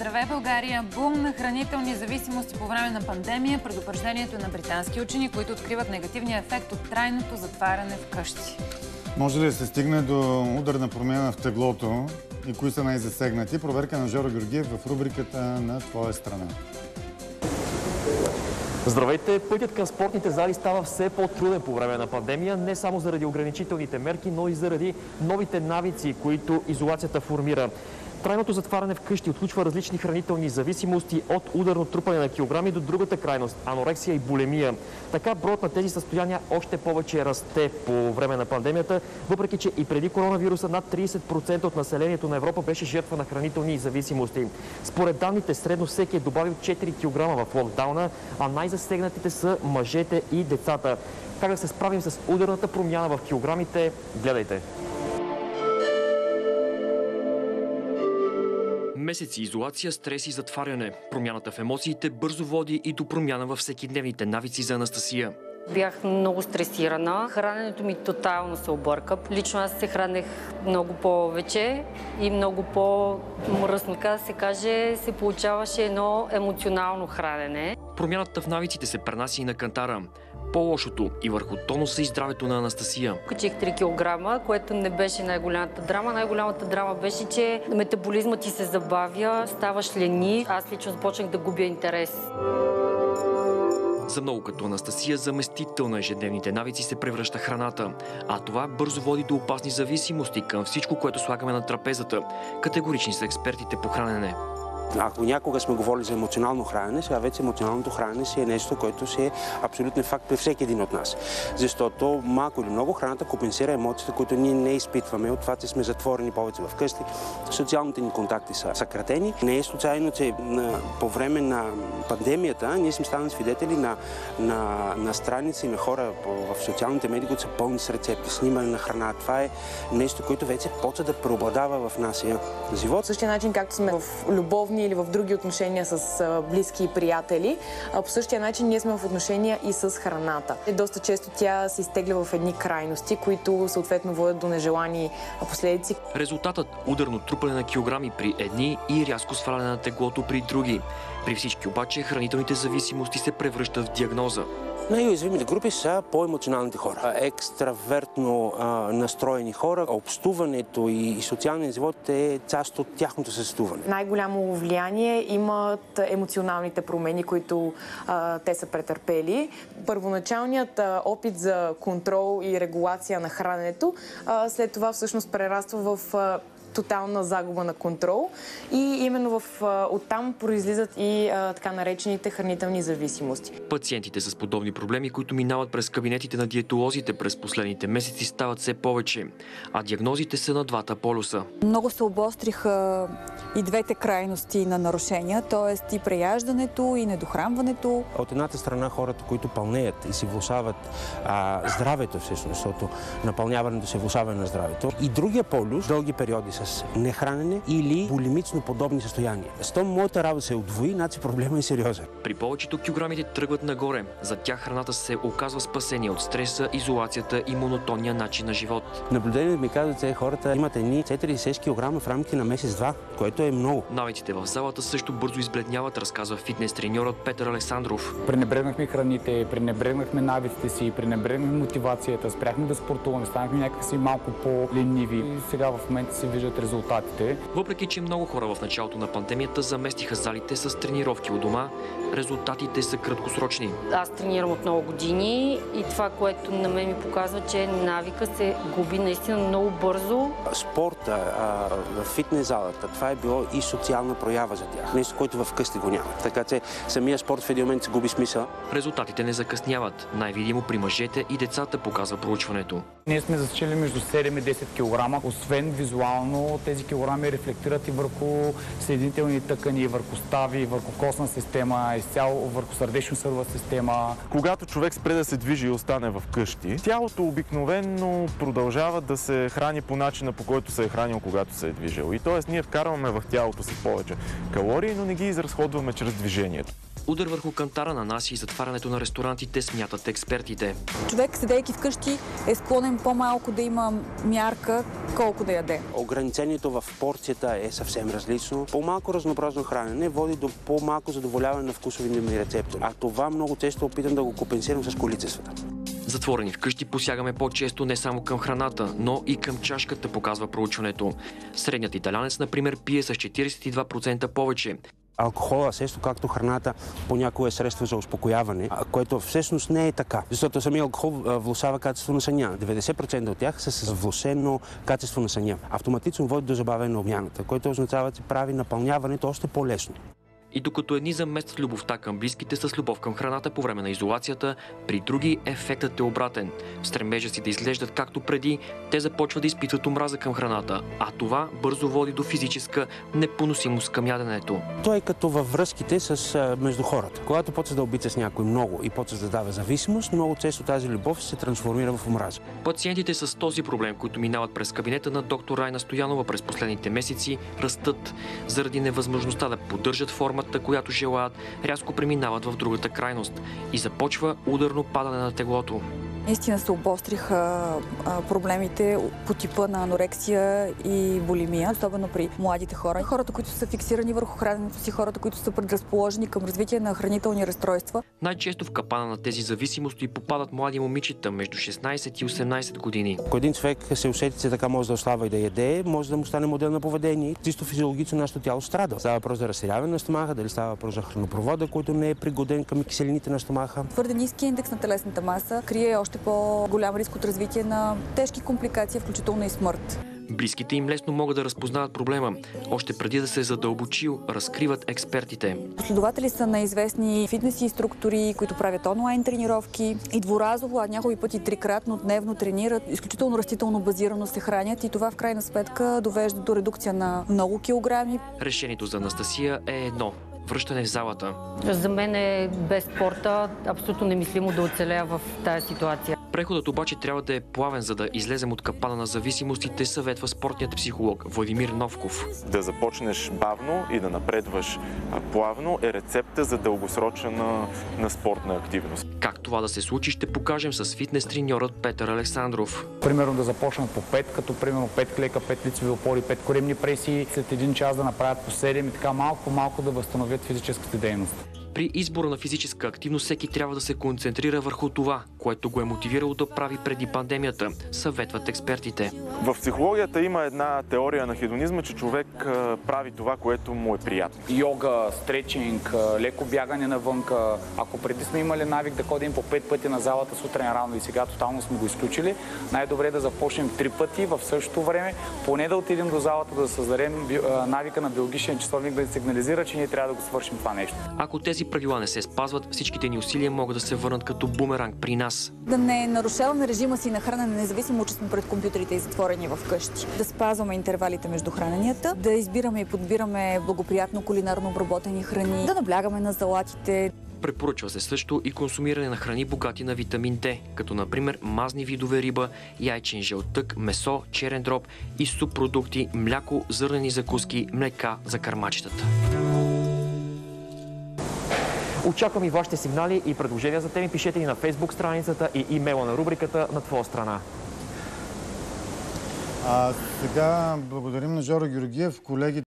Здравей България! Бум на хранителни зависимости по време на пандемия. Предупреждението на британски учени, които откриват негативния ефект от трайното затваряне в къщи. Може ли да се стигне до ударна промяна в теглото и кои са най-засегнати? Проверка на Жоро Георгиев в рубриката на Твоя страна. Здравейте! Пътят към спортните зали става все по-труден по време на пандемия, не само заради ограничителните мерки, но и заради новите навици, които изолацията формира. Трайното затваряне вкъщи отключва различни хранителни зависимости от ударно трупане на килограми до другата крайност – анорексия и булемия. Така броят на тези състояния още повече расте по време на пандемията, въпреки че и преди коронавируса над 30% от населението на Европа беше жертва на хранителни зависимости. Според данните, средно всеки е добавил 4 кг в локдауна, а най-засегнатите са мъжете и децата. Как да се справим с ударната промяна в килограмите? Гледайте! Месеци изолация, стрес и затваряне. Промяната в емоциите бързо води и до промяна във всекидневните навици за Анастасия. Бях много стресирана. Храненето ми тотално се обърка. Лично аз се хранех много повече и много по-мръсно. Така да се каже, се получаваше едно емоционално хранене. Промяната в навиците се пренаси и на кантара. По-лошото и върху тонуса и здравето на Анастасия. Качих 3 кг, което не беше най-голямата драма. Най-голямата драма беше, че метаболизмът ти се забавя, ставаш ленив. Аз лично започнах да губя интерес. За много като Анастасия заместител на ежедневните навици се превръща храната, а това бързо води до опасни зависимости към всичко, което слагаме на трапезата. Категорични са експертите по хранене. Ако някога сме говорили за емоционално хранене, сега вече емоционалното хранене си е нещо, което си е абсолютен факт при всеки един от нас. Защото малко или много храната компенсира емоциите, които ние не изпитваме от това, че сме затворени повече вкъщи. Социалните ни контакти са съкратени. Не е случайно, че по време на пандемията ние сме станали свидетели на, на, на страници на хора в социалните медии, които са пълни с рецепти, снимане на храна. Това е нещо, което вече почва да преобладава в нашия живот. Същия начин, както сме в любовни или в други отношения с близки и приятели. По същия начин ние сме в отношения и с храната. Доста често тя се изтегля в едни крайности, които съответно водят до нежелани последици. Резултатът – ударно трупане на килограми при едни и рязко сваляне на теглото при други. При всички обаче хранителните зависимости се превръщат в диагноза. Най-уязвимите групи са по-емоционалните хора. Екстравертно а, настроени хора. Общуването и, и социалният живот е част от тяхното съществуване. Най-голямо влияние имат емоционалните промени, които а, те са претърпели. Първоначалният а, опит за контрол и регулация на храненето а, след това всъщност прераства в а, тотална загуба на контрол. И именно в, оттам произлизат и а, така наречените хранителни зависимости. Пациентите с подобни проблеми, които минават през кабинетите на диетолозите през последните месеци, стават все повече. А диагнозите са на двата полюса. Много се обостриха и двете крайности на нарушения, т.е. и преяждането, и недохранването. От едната страна хората, които пълнеят и си влушават а, здравето всъщност, защото напълняването се влушава на здравето. И другия полюс, дълги периоди с нехранене или булимично подобни състояния. Щом моята работа се удвои, значи проблема е сериозен. При повечето килограмите тръгват нагоре. За тях храната се оказва спасение от стреса, изолацията и монотонния начин на живот. Наблюдението ми казва, че хората имат едни 4-6 кг в рамките на месец-два, което е много. Навиците в залата също бързо избледняват, разказва фитнес треньорът Петър Александров. Пренебрегнахме храните, пренебрегнахме навиците си, пренебрегнахме мотивацията, спряхме да спортуваме, станахме някакси малко по-лениви. И сега в момента се виждат резултатите. Въпреки, че много хора в началото на пандемията заместиха залите с тренировки у дома, резултатите са краткосрочни. Аз тренирам от много години и това, което на мен ми показва, че навика се губи наистина много бързо. Спорта в фитнес залата, това е било и социална проява за тях. Нещо, което вкъщи го няма. Така че самия спорт в един момент се губи смисъл. Резултатите не закъсняват. Най-видимо при мъжете и децата показва проучването. Ние сме зачели между 7 и 10 кг. Освен визуално, тези килограми рефлектират и върху съединителни тъкани, върху стави, върху костна система, изцяло върху сърдечно-съдова система. Когато човек спре да се движи и остане в къщи, тялото обикновенно продължава да се храни по начина, по който се е хранил, когато се е движил. И т.е. ние вкарваме в тялото си повече калории, но не ги изразходваме чрез движението. Удар върху кантара на нас и затварянето на ресторантите, смятат експертите. Човек, седейки вкъщи, е склонен по-малко да има мярка, колко да яде. Ограничението в порцията е съвсем различно. По-малко разнообразно хранене води до по-малко задоволяване на вкусовите ми рецептори. А това много често опитам да го компенсирам с количествата. Затворени вкъщи посягаме по-често не само към храната, но и към чашката, показва проучването. Средният италянец, например, пие с 42% повече. Алкохола, също както храната, понякога е средство за успокояване, което всъщност не е така. Защото самия алкохол влушава качество на съня. 90% от тях са с влушено качество на съня. Автоматично води до забавяне на обмяната, което означава, че прави напълняването още по-лесно. И докато едни заместват любовта към близките с любов към храната по време на изолацията, при други ефектът е обратен. В стремежа си да изглеждат както преди, те започват да изпитват омраза към храната, а това бързо води до физическа непоносимост към яденето. Той е като във връзките с, между хората. Когато почваш да обичаш някой много и почваш да дава зависимост, много често тази любов се трансформира в омраза. Пациентите с този проблем, които минават през кабинета на доктор Райна Стоянова през последните месеци, растат заради невъзможността да поддържат форма формата, която желаят, рязко преминават в другата крайност и започва ударно падане на теглото. Наистина се обостриха проблемите по типа на анорексия и булимия, особено при младите хора. Хората, които са фиксирани върху храненето си, хората, които са предразположени към развитие на хранителни разстройства. Най-често в капана на тези зависимости попадат млади момичета между 16 и 18 години. Ако един човек се усети, че така може да ослава и да яде, може да му стане модел на поведение. Чисто физиологично нашето тяло страда. Става въпрос за разширяване на стомаха, дали става въпрос за хранопровода, който не е пригоден към киселините на стомаха. Твърде ниски индекс на телесната маса крие още по-голям риск от развитие на тежки компликации, включително и смърт. Близките им лесно могат да разпознават проблема. Още преди да се е задълбочил, разкриват експертите. Последователи са на известни фитнес структури, които правят онлайн тренировки и дворазово, а някои пъти трикратно дневно тренират. Изключително растително базирано се хранят и това в крайна сметка довежда до редукция на много килограми. Решението за Анастасия е едно връщане в залата. За мен е без спорта абсолютно немислимо да оцеля в тази ситуация. Преходът обаче трябва да е плавен, за да излезем от капана на зависимостите, съветва спортният психолог Владимир Новков. Да започнеш бавно и да напредваш плавно е рецепта за дългосрочна на спортна активност. Как това да се случи, ще покажем с фитнес треньорът Петър Александров. Примерно да започнат по 5, като примерно 5 клека, 5 лицеви опори, 5 коремни преси, след един час да направят по 7 и така малко по малко да възстановят физическата дейност. При избора на физическа активност всеки трябва да се концентрира върху това, което го е мотивирало да прави преди пандемията, съветват експертите. В психологията има една теория на хедонизма, че човек прави това, което му е приятно. Йога, стречинг, леко бягане навънка. Ако преди сме имали навик да ходим по пет пъти на залата сутрин рано и сега тотално сме го изключили, най-добре е да започнем три пъти в същото време, поне да отидем до залата да създадем навика на биологичен часовник да сигнализира, че ние трябва да го свършим това нещо. Ако тези правила не се спазват, всичките ни усилия могат да се върнат като бумеранг при нас. Да не нарушаваме режима си на хранене, независимо, че сме пред компютрите и затворени в къщи. Да спазваме интервалите между храненията, да избираме и подбираме благоприятно кулинарно обработени храни, да наблягаме на залатите. Препоръчва се също и консумиране на храни богати на витамин Д, като например мазни видове риба, яйчен жълтък, месо, черен дроб и субпродукти, мляко, зърнени закуски, млека за кърмачетата. Очаквам и вашите сигнали и предложения за теми. Пишете ни на фейсбук страницата и имейла на рубриката на твоя страна. А, сега благодарим на Жоро Георгиев, колеги.